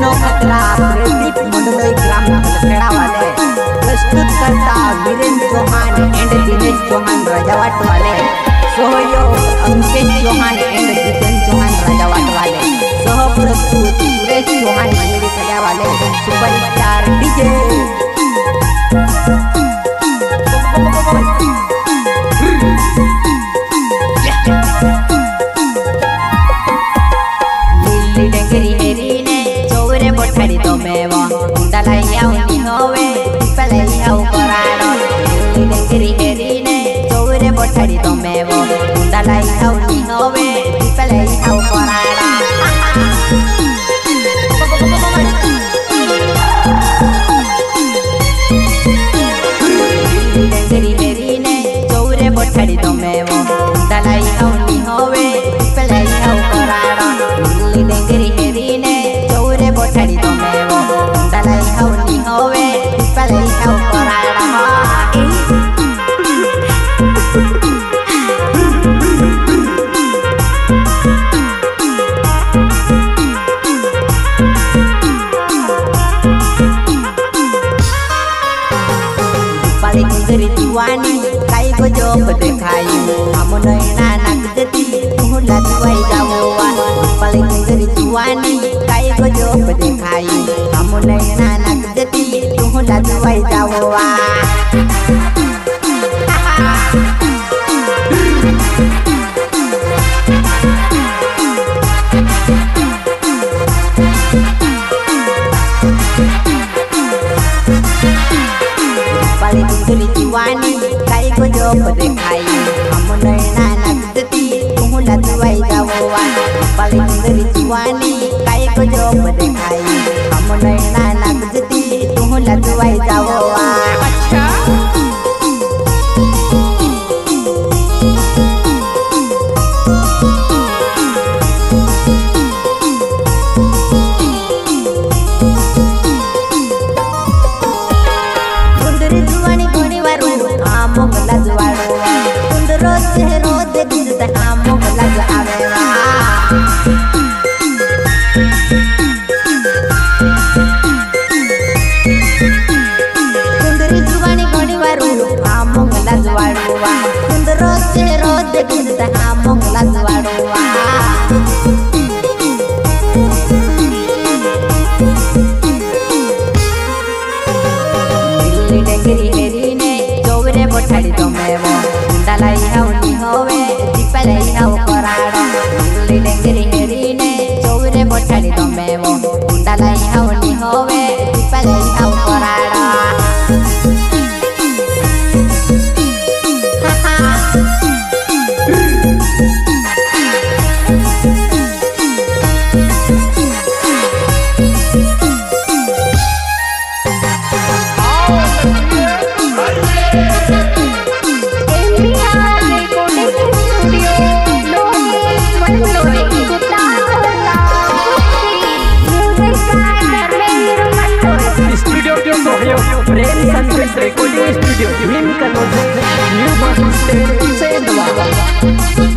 तीनों खतरा ग्राम लखड़ा वाले। प्रस्तुत करता वीरेंद्र चौहान एंड दिनेश चौहान, राजावाट वाले। सहयोग अंकेश चौहान एंड जितेन चौहान, राजावाट वाले। सह प्रस्तुत सुरेश चौहान, मंदिर वाले। Super DJ ta lại nhau đi ngô về, phải lại nhau có ra rồi. Đi đến cái đi cái đi nè tôi đem một thay đi tôm bè vô ta đi về, phải जुवानी काई को joke देखाई हम नैना नकदती मोला दुआई जाओवा पले मेरी जुवानी काई को जोक देखाई हम नैना नकदती मोला दुआई जाओवा sai đi tôm Ladies and gents, recording studio, Mimi Kanoze, New Boston State, Sedwa.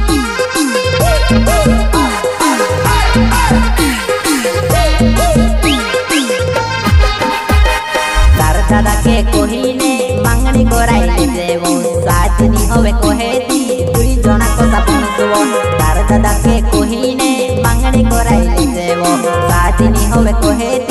दादा के कोहिने मांगनी गोराई देवो साजनी होवे कोहेती दुई जना को सपन सुवो तार दादा के कोहिने मांगनी गोराई देवो साजनी होवे कोहेती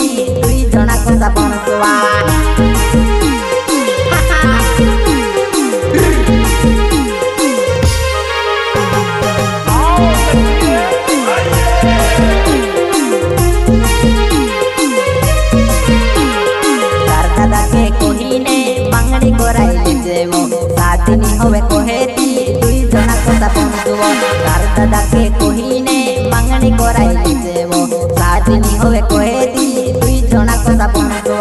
তার দাদাকে কহিনে বাঙালি করাই দেব। সাজিনি হবে কয়ে দি দুই জনা কথা বন্ধু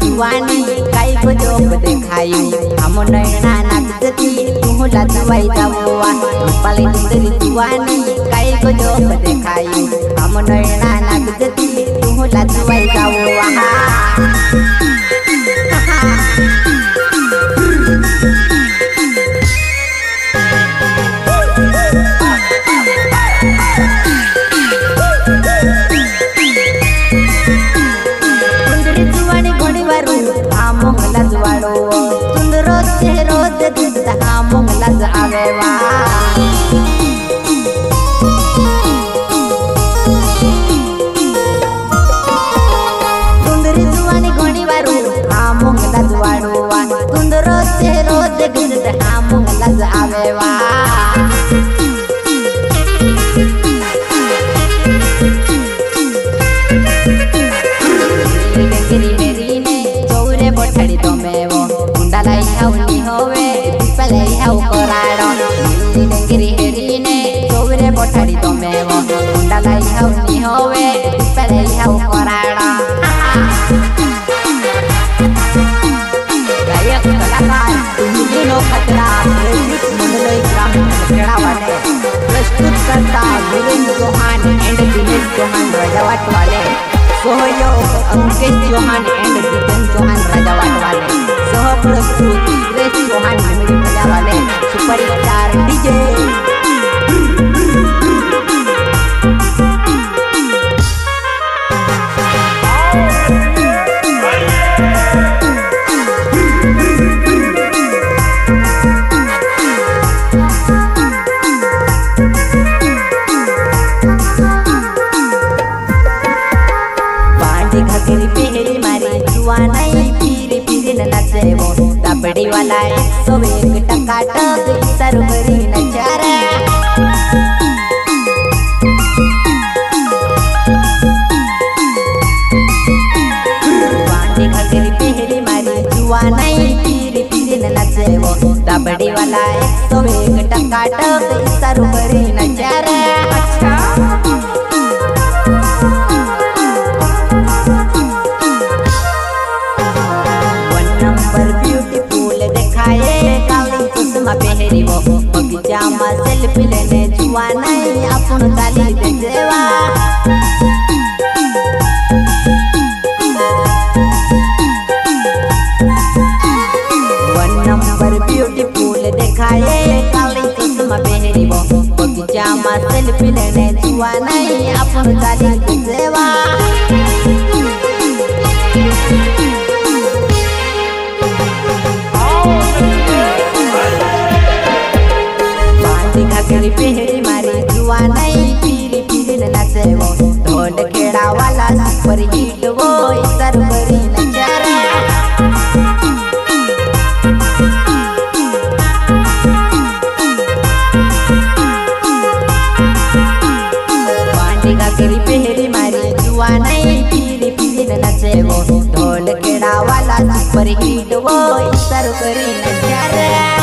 દીવાની કાઈ બધો બધે ખાયું jati mulat wai tawa palin dil diwani kai ko jo dikhai amonai na nak jati mulat wai tawa Help her, I don't Chaure बठाड़ी तमेवो कुंडलाई हाउनी होवे दीपलाई हाउ कराड़ो गायक कलाकार तुमनो खतरा, प्रेरित मंडलोई ग्राम खेड़ावाले प्रस्तुत करता चौहान एंड वाले टक सरवरी नचारे वाला एक सौ एक टका टक सरवरी बगीचा में सेल्फी लेने जुआ नहीं अपन ताली दे देवा वन नंबर ब्यूटीफुल देखाए काली चश्मा पहरी घागरी पेहरी मारी जुआ नहीं पीरी पीरी न नाचेवो ढोल खेड़ा वाला सुपर हिट, वो सरवरी नचारे बांधी घागरी पेहरी मारी जुआ नहीं पीरी पीरी न नाचेवो ढोल खेड़ा वाला सुपर हिट वो सरवरी नचारे